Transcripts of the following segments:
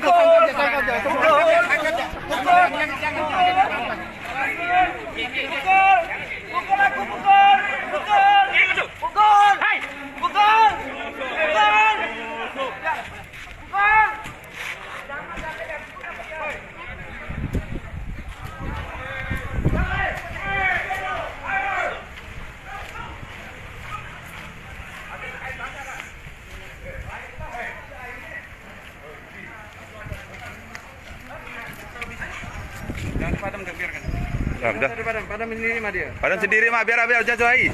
走走走走走 Dipadam deh, biarkan. Nah, udah. Dipadam, padam sendiri mah dia. Padam sendiri mah biar biar jatuh air.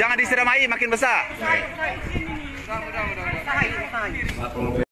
Jangan disiram air makin besar. Udah, udah. udah.